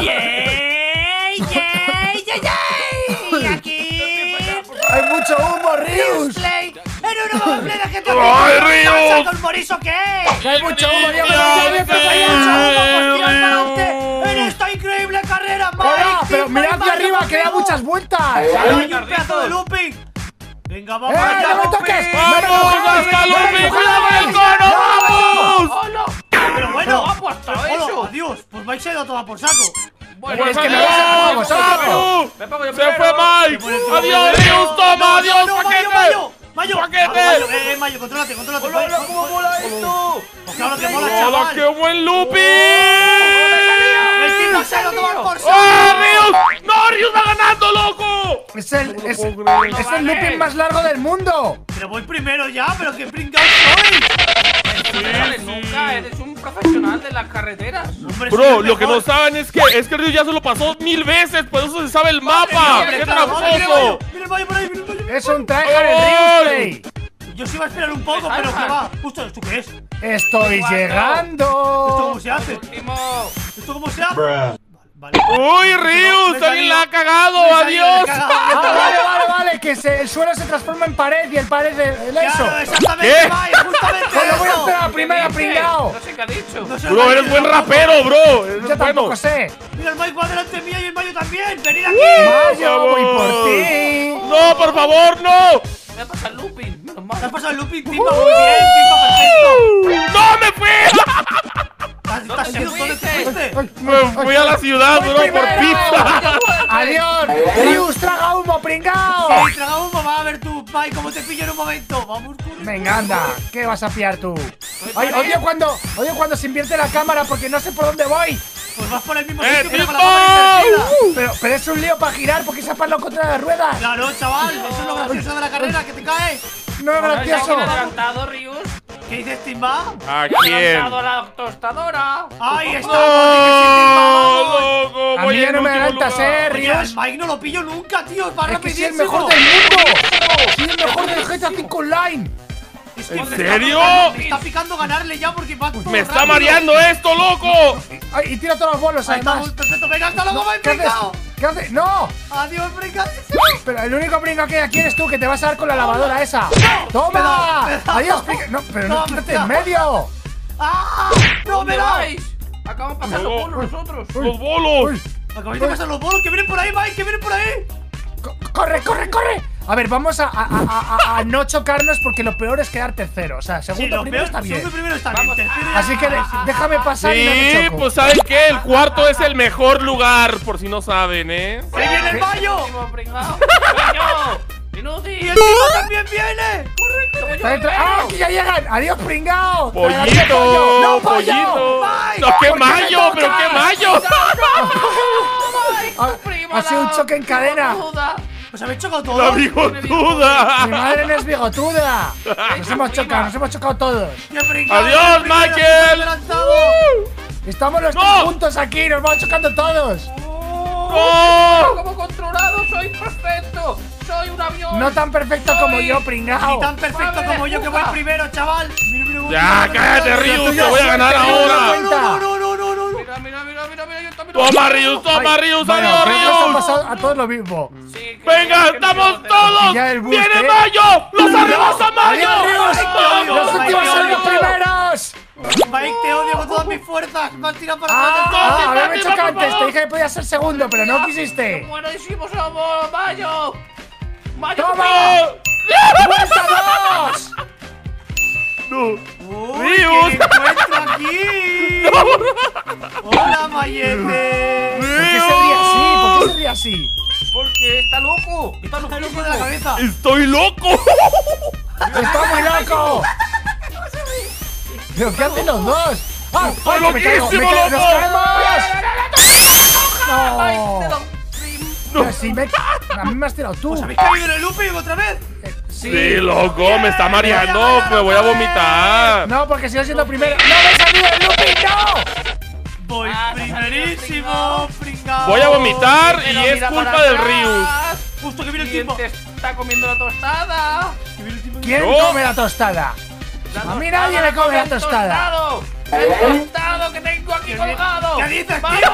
¡Yay! ¡Yay! ¡Yay! Aquí. ¡Hay mucho humo, Rius! En una de GTA ¡Ay, Rius! ¿Saco el morizo qué? ¡Que hay mucho humo! ¡Ya me ¡Ya, lo sí! ¡Hay mucho humo por Rius! adelante en esta increíble carrera! Mike, pero mirad hacia arriba que da muchas vueltas. ¡Hay un pedazo de looping! ¡Venga, ¡Eh, vamos hasta ¡No Pues se ha ido a tomar por saco. Bueno, Es que me vais a. Me pongo yo ¡Se fue. Mike! ¡Adiós, Rius! ¡Toma! ¡Adiós, no, Mayo, paquete! Mayo, Mayo. ¡Paquete! Ah, Mayo, eh, eh, Mayo, contrólate, contrólate. ¡Hola! ¡Cómo mola esto! Pues claro que mola, ¡Hola, qué buen Lupi! El tipo se ha ido a tomar por saco. ¡Oh, Rius! ¡No, Rius va ganando, loco! Es el, es, es el looping más largo del mundo. Pero voy primero ya, pero qué pringao soy. Sales nunca, eres un profesional de las carreteras. Hombre, Bro, el lo que no saben es que es que Rius ya se lo pasó mil veces, por eso se sabe el mapa. ¡Qué el tramposo! El el. Es un el ¡Ay! Rius Play. Yo sí iba a esperar un poco, pero que va. Justo, ¿esto qué es? ¿Esto Estoy llegando. cómo se hace? ¿Esto cómo se hace? Vale. ¡Uy, Rius! Me ¡Alguien la ha cagado! me ¡Adiós! cagada. Ah, vale, vale, vale, que se- el suelo se transforma en pared y el pared de el eso. Claro, exactamente, ¿Qué? Mike, justamente Pues lo voy a hacer a la primera, ¿Qué? pringao. No sé qué ha dicho. No sé, Bro, eres buen rapero, bro. Eres Yo tampoco bueno. sé. Mira, el Mike va delante mía y el Mayo también. Venid aquí. Mayo, voy por ti. ¡No, por favor, no! Me ha pasado el looping. Has mal. pasado el looping, Timba, muy bien, Timba, perfecto. ¡No me fui! ¿Estás- ¿Dónde te fuiste? Me fui a la ciudad, bro, por pizza. Adiós. Rius, traga humo, pringao. Sí, traga humo, va a ver tú, Mike, cómo te pillo en un momento. Vamos, corre. Venga, anda. ¿Qué vas a pillar tú? Ay, odio cuando, odio cuando se invierte la cámara porque no sé por dónde voy. Pues vas por el mismo ¡Eh, sitio, pero con la cámara invertida. Pero, pero es un lío para girar porque se ha parado contra las ruedas. Claro, chaval, eso es lo gracioso de la carrera, que te cae. No es ¿Sabes a gracioso. Ha? ¿Qué dices, Timba? ¿A Ha quién? levantado la tostadora. Ahí está, ¡No, loco! A mí ya no me adelantas, eh, Rius. Mike no lo pillo nunca, tío, va Es que soy el mejor del mundo. Soy el mejor del GTA 5 Online. Es ¿En serio? Me está picando ganarle ya porque va todo ¡Me está mareando esto, loco! Ay, y tira todos los bolos, Ahí además. perfecto, venga, hasta luego, Mike, ¿Qué haces? ¡No! Adiós, brincadísimo. Pero el único pringao que hay aquí eres tú, que te vas a dar con la lavadora esa. Me da, ¡Toma! me da. ¡Adiós, pringa- No, pero no, No, en medio. ¡Ah! ¡No ¿Dónde me da! vais? Acabamos pasando No. por nosotros. ¡Los bolos! Uy, Acabáis de pasar los bolos, que vienen por ahí, Mike, que vienen por ahí. co- ¡Corre, corre, corre! A ver, vamos a, a- a- a- a no chocarnos porque lo peor es quedar tercero. O sea, Sí, segundo lo primero peor, está bien. segundo y primero está Vamos. bien. tercero Así que de- déjame pasar y no me Sí, choco. pues ¿saben qué? El cuarto es el mejor lugar, por si no saben, ¿eh? ¡Ahí viene el pringao. ¡Soy yo! ¡Y el tío también viene! ¡Corre, dentro- ¡Ah, aquí ya llegan! ¡Adiós, pringao! ¡Pollito! ¡No, pollo! ¡Pollito! Mike, ¡No, qué ¿por qué me mayo! ¡Pero qué mayo! Ha, ha sido un choque en cadena. Pues habéis chocado ¡La todos. Mi bigotuda! madre no es bigotuda. Nos hemos chocado, nos hemos chocado todos. ¡Adiós, Michael! Estamos los tres juntos aquí, nos vamos chocando todos. Como controlado, soy perfecto. Soy un avión. No tan perfecto como yo, Ni pringao. tan perfecto como yo que voy primero, chaval. Mira, mira, cómo ¡Ya, cállate, tuya ¡Te voy a ganar ahora! No, no, no. Mira, yo también. ¡Toma, Rius! ¡Toma, Ay, Rius! bueno, ¡Adiós, a todos lo mismo. Sí, ¡Venga, estamos todos! ¡Viene ¿eh? Mayo! ¡Los ¡Adiós, Mayo! ¡Los últimos son los primeros! Mike, te odio con todas mis fuerzas. Me has tirado para Ah, atrás. ah, Pati, chocado por antes. Te dije que podía ser segundo, pero no quisiste. Buenísimo somos, Mayo. Mayo. ¡Toma! ¿Por qué se ríe así? ¿Por qué se ríe así? Porque está loco. Está loco loco de la cabeza. ¡Estoy loco! ¡Está muy loco! ¿Pero qué hacen los dos? ¡Ah! ¡Estoy ¡Ay, que me caigo! ¡Me loquísimo, caigo! ¡Nos loco! caemos! Ay, ¡No! si me... A mí me has tirado tú. ¿Os habéis caído en el looping otra vez? Sí, loco, me está mareando. Me voy a vomitar. No, porque sigo siendo primero. ¡No me he salido del looping! Boy, ah, primerísimo. Voy a vomitar y es culpa del Rius. Justo que viene el tipo. está comiendo la tostada. ¿Quién come la tostada? A mí nadie le come la tostada. Tostado. El ¿Eh? tostado que tengo aquí colgado. ¿Qué dices, tío?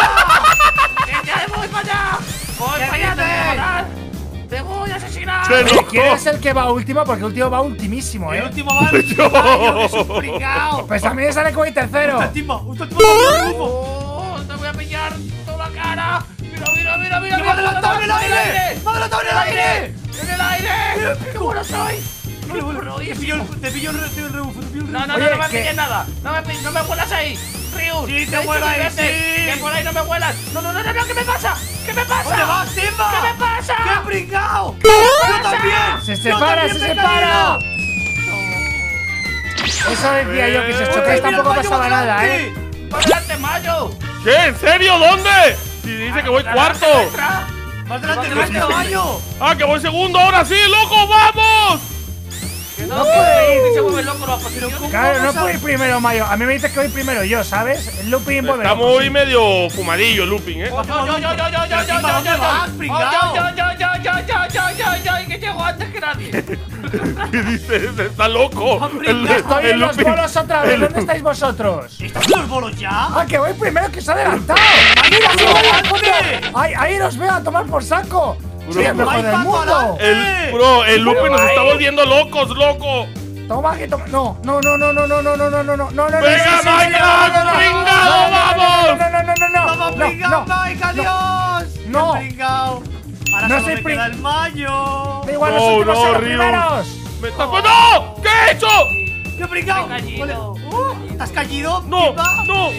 ¡Que ya voy para allá! ¡Voy para allá! ¡Vamos! tío? ¿Quién es el que va último? Porque el último va ultimísimo, El ¿eh? último va el que es un pringao. Pues a mí me sale como el tercero. Último, un último va. Oh, te voy a pillar toda la cara. Mira, mira, mira, mira. ¡Me va adelantado en el aire! ¡Me ha adelantado en el aire! ¡En el aire! ¡Qué bueno soy! Te pillo el te pillo el re- te pillo el No, rebufo. no, Oye, no, no me que- pilles nada. No me, no me vuelas ahí. Rius. Sí, te he mil ahí. Que por ahí no me vuelas. No, no, no, no, no, ¿qué me pasa? ¿Qué me pasa? ¿Dónde vas, Simba? ¿Qué me pasa? ¡Qué pringao! me ¡Yo pasa? también! Se ¡Yo separa, también se he separa. Eso decía yo, que si os chocáis Mira, tampoco pasaba nada, adelante. ¿eh? ¡Por delante, Mayo! ¿Qué? ¿En serio? ¿Dónde? Si dice que voy cuarto. ¡Más delante adelante. Mayo! Ah, que voy segundo ahora sí, loco, vamos. Que no puede ir. Que se vuelve loco la posición. Claro, no puedo ir primero, Mayo. A mí me dices que voy primero yo, ¿sabes? El looping vuelve muy sí. medio fumadillo looping, ¿eh? Yo, yo, yo, yo, yo, yo, yo, yo, ¿Para dónde yo, vas, yo. pringao? Oh, yo, yo, yo, yo, yo, yo, yo, yo, yo, que llego antes que nadie. ¿Qué dices? Está loco. Estoy el en los bolos otra vez. ¿Dónde estáis vosotros? ¿Estás en los bolos ya? ¡Ah, que voy primero, que se ha adelantado! ¡Mira, no, sí, voy no, no. ¡Ay, ahí los veo a tomar por saco! ¡Soy el Ay, del Paco, mundo! El, bro, el looping nos está volviendo locos, loco. Toma, que toma. No, no, no, no, no, no, no, no, no, no, no, no, no, Venga, no, no, vamos. No, no, no, no, no, ¡Vamos, no, Mike! ¡Adiós! No. ¡Qué pringao! Ahora No soy me pring- queda el Mayo. Da igual, No, no, primeros. Me está... ¡No! ¿Qué he hecho? ¡Qué. Uh, ¿Estás caído? No, no.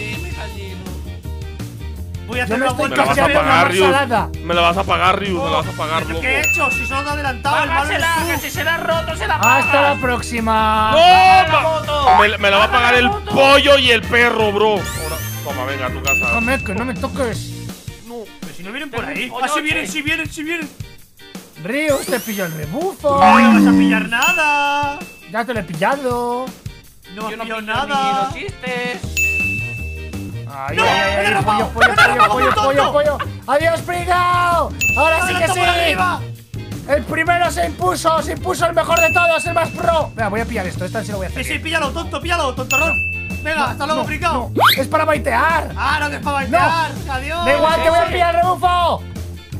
Voy a Yo hacer no una Me vuelta. la vas a pagar, Rius. Me la vas a pagar, Rius. Me la vas a pagar, ¿Pero loco. qué he hecho? Si solo adelantado, el Págasela, que si se la ha roto, se la Hasta la próxima. ¡No! la ma- moto. Me, me la va a pagar el pollo y el perro, bro. Ahora, toma, venga a tu casa. Déjame que no me toques. Pero si no vienen por ahí. Ah, si vienen, si vienen, si vienen. Rius, te pillo el rebufo. No me vas a pillar nada. Ya te lo he pillado. No Yo has no pillado pillo ni nada. los chistes. Ay, ¡No! ay, ay, pollo, pollo, ¡Me he pollo, pollo, pollo, pollo. ¡Adiós, pringao! Ahora sí que sí. El primero se impuso, se impuso el mejor de todos, el más pro. Venga, voy a pillar esto, esta sí lo voy a hacer. Sí, sí, píllalo, tonto, píllalo, tontorrón. Venga, hasta luego, No, es para baitear. Ah, no, que es para bailar. Adiós. Da igual, te voy a pillar el rebufo.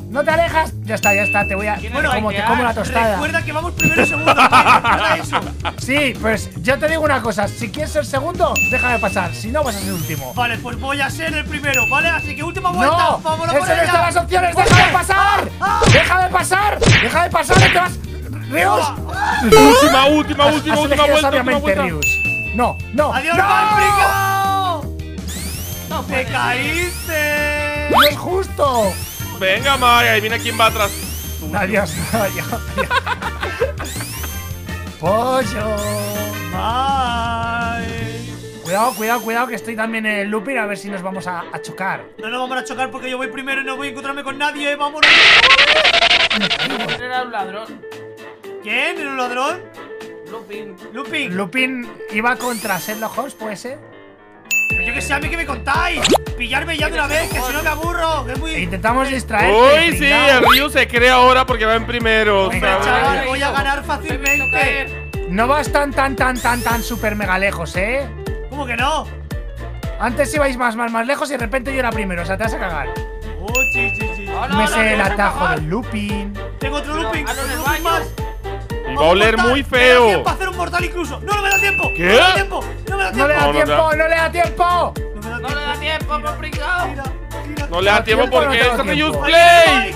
No te alejas. Ya está, ya está, te voy a. ¿Quién es Bueno, como te como la tostada. Recuerda que vamos primero y segundo. eso. Sí, pues yo te digo una cosa. Si quieres ser segundo, déjame pasar. Si no, vas a ser último. Vale, pues voy a ser el primero, ¿vale? Así que última vuelta. ¡No! Vámonos ¡Ese por no está las opciones! ¡Déjame pasar! ¡Ah! ¡Déjame pasar! ¡Déjame pasar! ¡Te vas! ¡Rius! Última, última, Has- última, has última vuelta, última sabiamente, vuelta. Rius. No, no. ¡Adiós, ¡No! ¡Te caíste! ¡No es justo! Venga, Maya, y viene quién va atrás. Tú. Adiós, adiós. Pollo. Bye. Cuidado, cuidado, cuidado, que estoy también en el looping a ver si nos vamos a, a chocar. No nos vamos a chocar porque yo voy primero y no voy a encontrarme con nadie. ¡Vámonos! Era un ladrón. ¿Quién? ¿Era un ladrón? Lupin. Lupin. Lupin iba contra Sherlock Holmes, ¿puede ser? Pero yo que sé, a mí que me contáis. Pillarme ya de una vez, que si no me aburro. Que es E muy. intentamos distraer. Uy, sí, el Ryu se cree ahora porque va en primero. Venga, chaval, voy a ganar fácilmente. No vas tan, tan, tan, tan, tan super mega lejos, ¿eh? ¿Cómo que no? Antes ibais más, más, más lejos y de repente yo era primero, o sea, te vas a cagar. Oh, sí, sí, Me sé el ¿qué vas a atajo del looping. Tengo otro looping. más. Va a oler muy Me da feo. tiempo a hacer un mortal incluso. No, no me da tiempo. ¿Qué? No me da tiempo. No me da No le tiempo. da No, no tiempo, da. no le da tiempo. No me da No le da tiempo. No le da No, tiempo tiempo, porque no es tengo Ryu's tiempo. Play.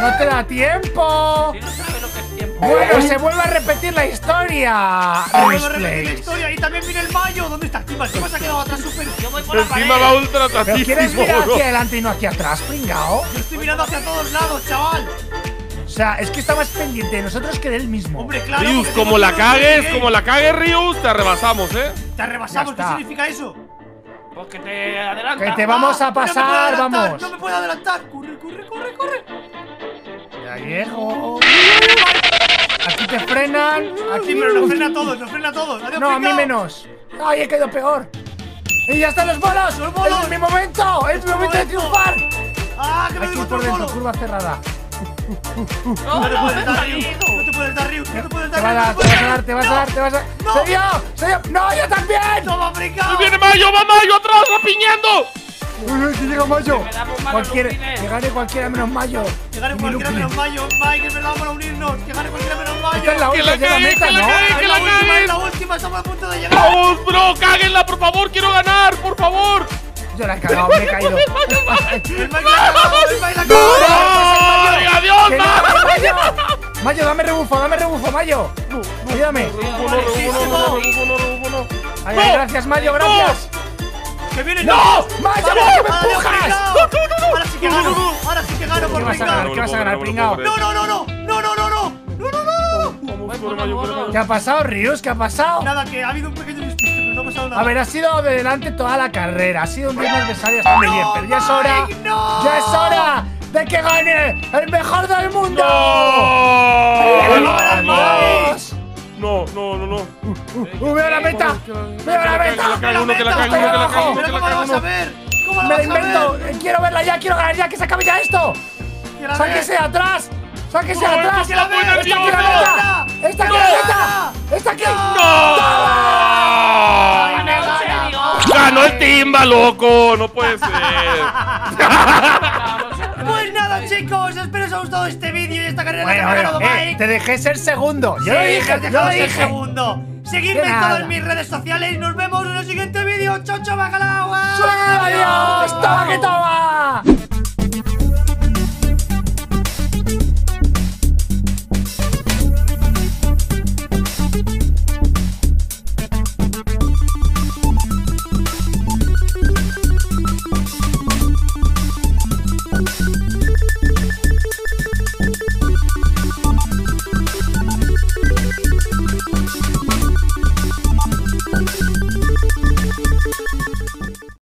No te da tiempo. Que. Bueno, se vuelve a repetir la historia. Vuelvo Rius a repetir la historia. Y también viene el Mayo. ¿Dónde está Kimball? ¿Qué se ha quedado atrás súper? Yo voy por la Encima pared. va ultra ¿Pero quieres mirar hacia adelante y no hacia atrás, pringao? Yo estoy mirando hacia todos lados, chaval. O sea, es que está más pendiente de nosotros que de él mismo. Hombre, claro. Rius, porque como la cagues, como la cagues, Rius, te arrebasamos, ¿eh? Te arrebasamos. ¿Qué significa eso? Pues que te adelanta. Que te vamos a Ah, no pasar, vamos. No me puedo adelantar. Corre, corre, corre, corre. Ya llego. Aquí te frenan. Aquí Sí, pero nos frena a todos, nos frena a todos. Adiós, No, a mí menos. Ay, he quedado peor. ¡Y ya están los bolos! ¡Los bolos! ¡Es mi momento! ¡Es mi momento de triunfar! Ah, que me Aquí por dentro, curva cerrada. No, No te no, puedes dar, caído. No te puedes dar, Ryu. No te puedes Te dar, vas a dar, no te vas a dar, te vas a dar, te vas a dar. No. ¡Se dio! ¡Se dio! ¡No, yo también! ¡Toma! ¡Ahí viene Mayo, va Mayo atrás, rapiñando! Uy, que llega Mayo. Cualquiera, que gane cualquiera menos Mayo. Que gane cualquiera menos Mayo. Mike, es verdad, vamos a unirnos. Que gane cualquiera menos Mayo. Esta es la Que la última, meta, que la. Es que la la última, la última, estamos a punto de llegar. Vamos, bro, cáguenla, por favor, quiero ganar, por favor. Yo la he cagado, me he caído. El Mike la ha cagado, el Mike la ha cagado. ¡Ay, adiós, ¡Que no, no! Mayo! Mayo, dame rebufo, dame rebufo, Mayo. Ayúdame. No, no, no, no. ¡No! gracias, Mayo, gracias. Que viene ¡No! ¡Mayo, Vale, ¿por qué me empujas? Ahora sí que gano. Ahora sí que gano por pringao. ¿Qué vas a ganar, No pringao? No, no, no, no. No, no, no, no. No, no, no. ¿Qué ha pasado, Rius? ¿Qué ha pasado? Nada, que ha habido un pequeño A ver, ha sido de delante toda la carrera. Ha sido un día adversario hasta muy bien. Pero ya es hora. No. ¡Ya es hora de que gane el mejor del mundo! ¡No! No, no, no, no. ¡Uh, veo la meta! ¡Veo la Que la meta! uno, que la Estoy uno, que la uno, Pero ¿cómo lo vas a ver? ¿Cómo lo ¡Me invento! ver? Eh, ¡Quiero verla ya! ¡Quiero ganar ya! ¡Que se acabe ya esto! ¡Sáquese de atrás! ¡Sáquese de atrás! ¡Está aquí la meta! ¡Está aquí la meta! ¡Está aquí! ¡No! ¡Ganó el Timba, loco! No puede ser. Pues nada, chicos, espero que os haya gustado este vídeo y esta carrera que Bueno, me ha ganado bueno, eh, Mike. te dejé ser segundo. Yo lo Sí, dije, me has yo lo ser dije. segundo. Seguidme en todas mis redes sociales y nos vemos en el siguiente vídeo. ¡Chao, chao, bacalao! ¡Adiós!